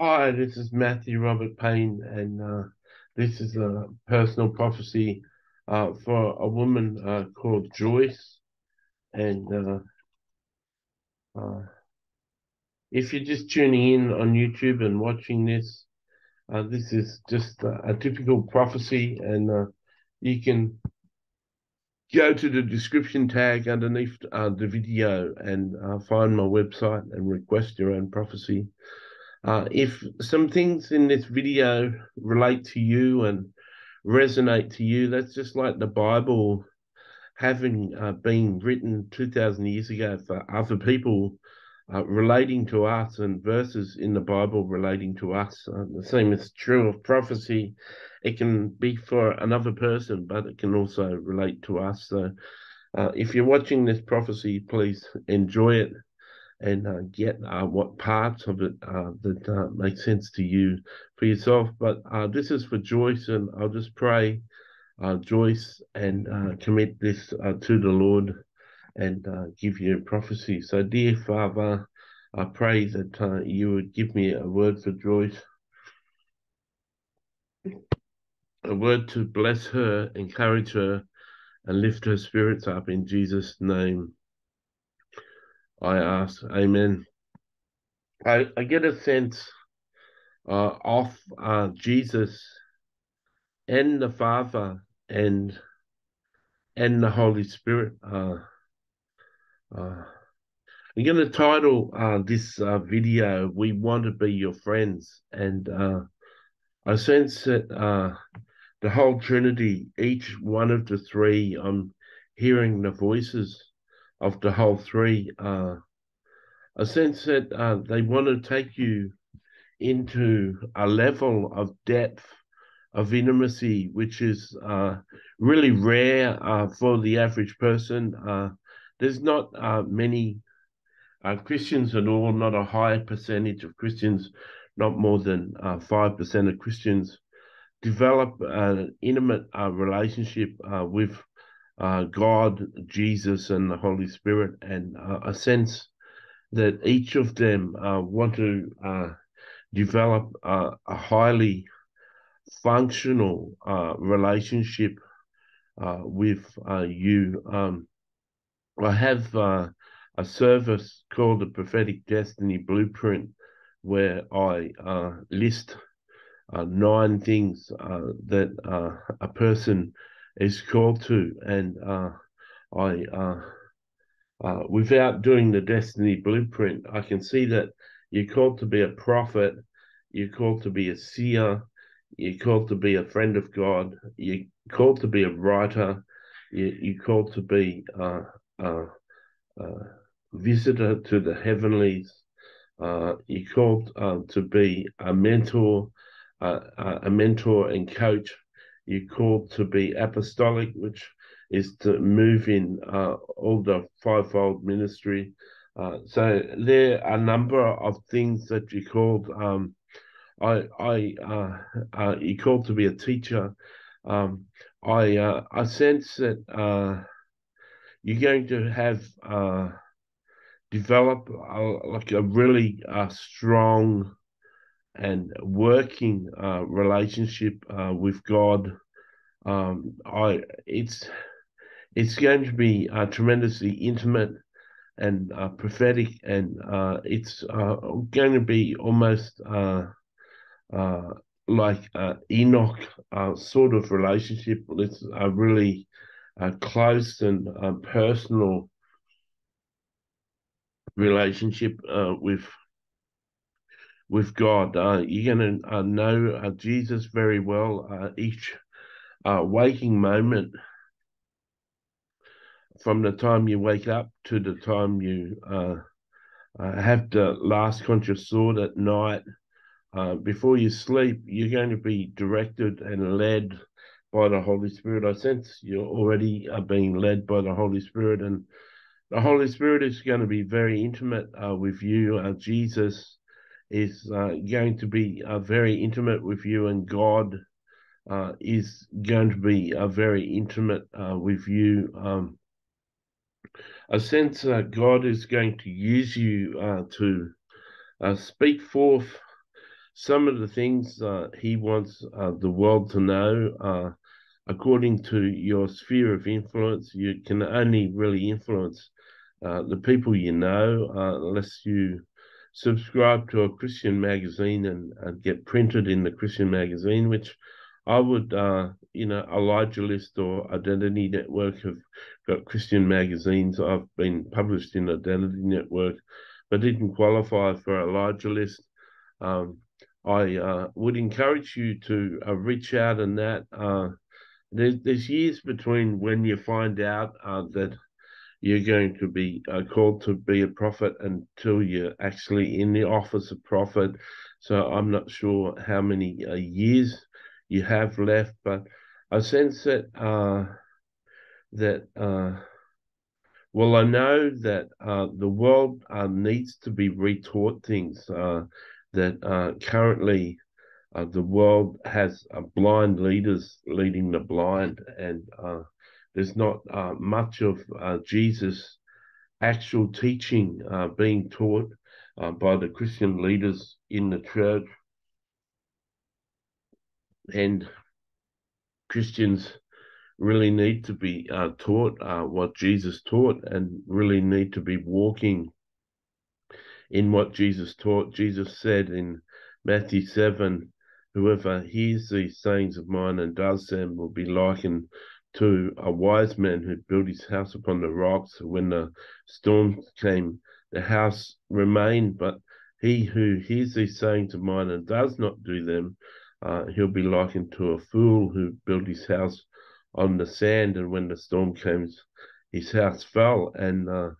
Hi, this is Matthew Robert Payne, and uh, this is a personal prophecy uh, for a woman uh, called Joyce. And uh, uh, if you're just tuning in on YouTube and watching this, uh, this is just a, a typical prophecy, and you can go to the description tag underneath the video and find my website and request your own prophecy. Uh, if some things in this video relate to you and resonate to you, that's just like the Bible having uh, been written 2,000 years ago for other people uh, relating to us and verses in the Bible relating to us. Uh, the same is true of prophecy. It can be for another person, but it can also relate to us. So uh, if you're watching this prophecy, please enjoy it and uh, get uh, what parts of it uh, that uh, make sense to you for yourself. But uh, this is for Joyce, and I'll just pray, uh, Joyce, and commit this to the Lord and give you a prophecy. So, dear Father, I pray that you would give me a word for Joyce. A word to bless her, encourage her, and lift her spirits up in Jesus' name. I ask, Amen. I, I get a sense uh, of uh, Jesus and the Father and and the Holy Spirit. Uh, uh, I'm going to title uh, this uh, video "We Want to Be Your Friends," and uh, I sense that uh, the whole Trinity, each one of the three, I'm hearing the voices of the whole three uh, a sense that uh, they want to take you into a level of depth of intimacy which is uh, really rare uh, for the average person. Uh, there's not uh, many uh, christians at all not a high percentage of christians not more than 5% of christians develop an intimate relationship with uh, God, Jesus, and the Holy Spirit, and uh, a sense that each of them uh, want to uh, develop a highly functional uh, relationship uh, with you. Um, I have a service called the Prophetic Destiny Blueprint, where I list nine things that a person is called to. And uh, I, uh, uh, without doing the destiny blueprint, I can see that you're called to be a prophet, you're called to be a seer, you're called to be a friend of God, you're called to be a writer, you, are called to be a, a, a, visitor to the heavenlies, uh, you're called uh, to be a mentor, uh, a mentor and coach you're called to be apostolic, which is to move in uh, all the fivefold ministry. Uh, so there are a number of things that you're called. Um, I, I, uh, uh, you're called to be a teacher. Um, I, uh, I sense that uh, you're going to have develop like a really strong and working uh, relationship uh, with God. Um, I it's it's going to be uh, tremendously intimate and uh, prophetic, and uh, it's uh, going to be almost like Enoch sort of relationship. It's a really close and personal relationship with with God. Uh, you're going to uh, know uh, Jesus very well. Uh, each uh, waking moment, from the time you wake up to the time you uh, have the last conscious thought at night, before you sleep, you're going to be directed and led by the Holy Spirit. I sense you're already being led by the Holy Spirit, and the Holy Spirit is going to be very intimate with you. Jesus is uh, going to be uh, very intimate with you, and God uh, is going to be uh, very intimate uh, with you. Um, I sense that God is going to use you uh, to speak forth some of the things he wants the world to know. According to your sphere of influence, you can only really influence the people you know unless you subscribe to a Christian magazine and, and get printed in the Christian magazine, which I would, uh, you know, Elijah List or Identity Network have got Christian magazines. I've been published in Identity Network, but didn't qualify for Elijah List. Um, I uh, would encourage you to uh, reach out and that. Uh, there's, there's years between when you find out uh, that you're going to be uh, called to be a prophet until you're actually in the office of prophet. So I'm not sure how many uh, years you have left, but I sense that uh, that uh, well, I know that uh, the world uh, needs to be retaught things that currently the world has blind leaders leading the blind, and there's not much of Jesus' actual teaching being taught by the Christian leaders in the church and Christians really need to be uh, taught uh, what Jesus taught and really need to be walking in what Jesus taught. Jesus said in Matthew 7 Whoever hears these sayings of mine and does them will be likened to a wise man who built his house upon the rocks. When the storm came, the house remained, but he who hears these sayings of mine and does not do them uh, he'll be likened to a fool who built his house on the sand, and when the storm came, his house fell. And uh,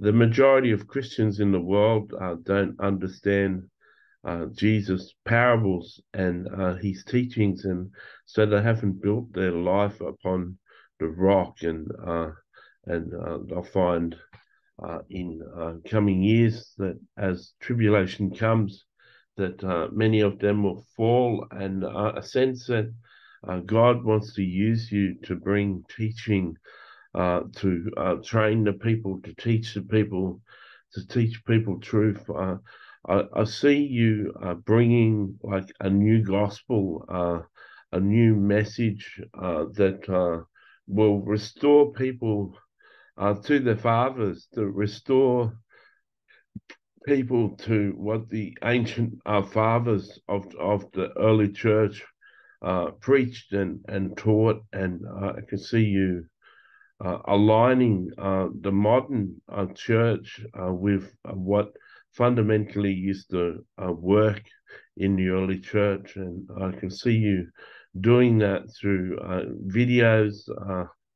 the majority of Christians in the world uh, don't understand uh, Jesus' parables and uh, his teachings, and so they haven't built their life upon the rock. And uh, and they'll find in coming years that as tribulation comes, that uh, many of them will fall, and uh, a sense that uh, God wants to use you to bring teaching, uh, to uh, train the people, to teach the people, to teach people truth. Uh, I, I, see you bringing like a new gospel, a new message that will restore people to their fathers, to restore people to what the ancient uh, fathers of of the early church uh, preached and and taught, and uh, I can see you uh, aligning uh, the modern uh, church with what fundamentally used to work in the early church, and I can see you doing that through videos,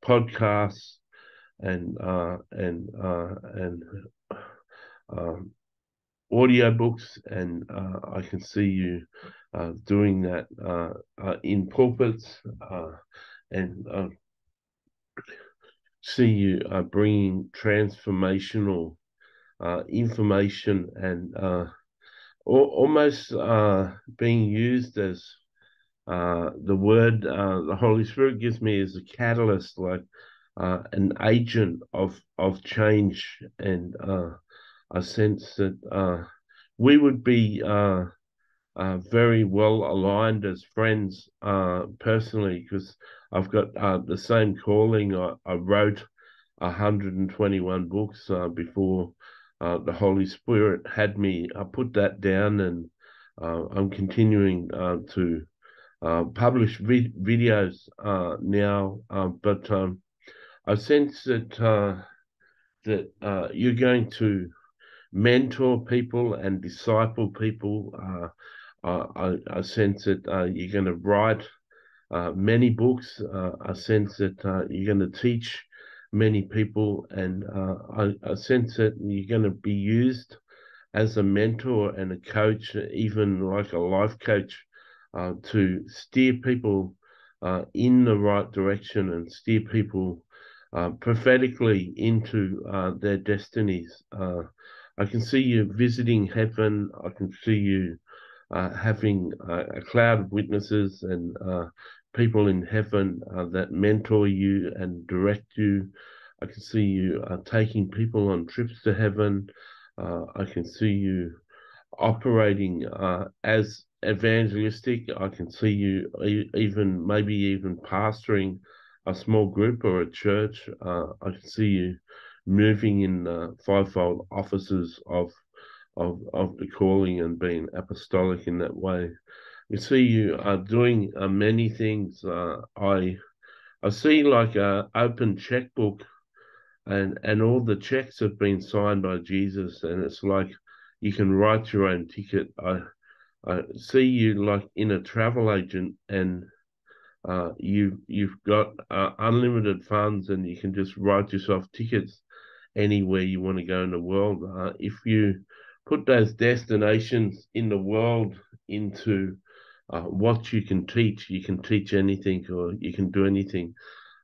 podcasts, and and and um, audiobooks, and uh, I can see you uh, doing that uh, uh in pulpits, uh, and uh, see you bringing transformational information and almost being used as the word the Holy Spirit gives me as a catalyst, like an agent of of change and I sense that uh, we would be uh, uh, very well aligned as friends uh, personally because I've got uh, the same calling. I, I wrote 121 books uh, the Holy Spirit had me. I put that down and I'm continuing to publish vi- videos now, but um, I sense that that you're going to mentor people and disciple people. Uh, I, I, sense that uh, you're going to write uh, many books. Uh, I sense that uh, you're going to teach many people, and uh, I, sense that you're going to be used as a mentor and a coach, even like a life coach, to steer people in the right direction and steer people prophetically into their destinies. I can see you visiting heaven. I can see you uh, having uh, a cloud of witnesses and uh, people in heaven uh, that mentor you and direct you. I can see you uh, taking people on trips to heaven. Uh, I can see you operating uh, as evangelistic. I can see you even maybe even pastoring a small group or a church. Uh, I can see you moving in uh, fivefold offices of of of the calling and being apostolic in that way. We see you are doing uh, many things. Uh, I I see like a open checkbook, and and all the checks have been signed by Jesus, and it's like you can write your own ticket. I I see you like in a travel agent, and uh, you you've got uh, unlimited funds, and you can just write yourself tickets anywhere you want to go in the world. Uh, if you put those destinations in the world into uh, what you can teach, you can teach anything or you can do anything.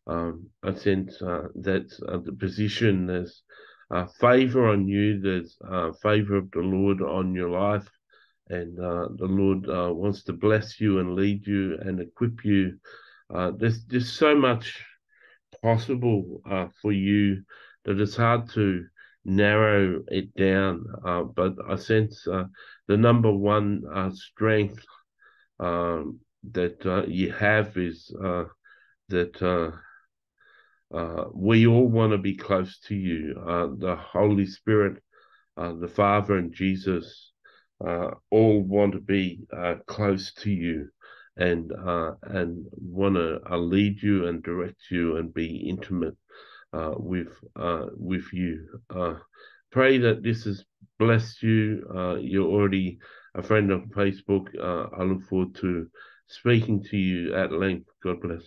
Um, I sense uh, that uh, the position there's uh, favor on you, there's uh, favor of the Lord on your life, and uh, the Lord uh, wants to bless you and lead you and equip you. There's just so much possible for you that it's hard to narrow it down. But I sense the number one strength um, that uh, you have is uh, that uh, we all want to be close to you. the Holy Spirit, the Father, and Jesus all want to be close to you and and want to lead you and direct you and be intimate uh, with uh, with you. Uh, pray that this has blessed you. Uh, you're already a friend of Facebook. Uh, I look forward to speaking to you at length. God bless.